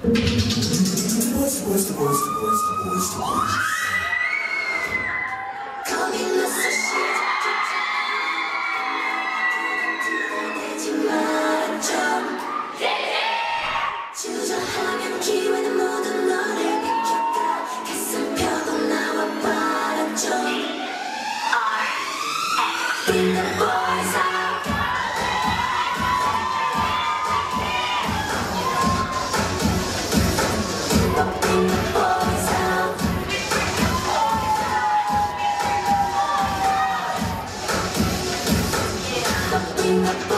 Boys, me boys, boys, boys, boys. Mr. Shit. Did you jump? Yeah! 주저하면 기회는 Música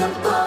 the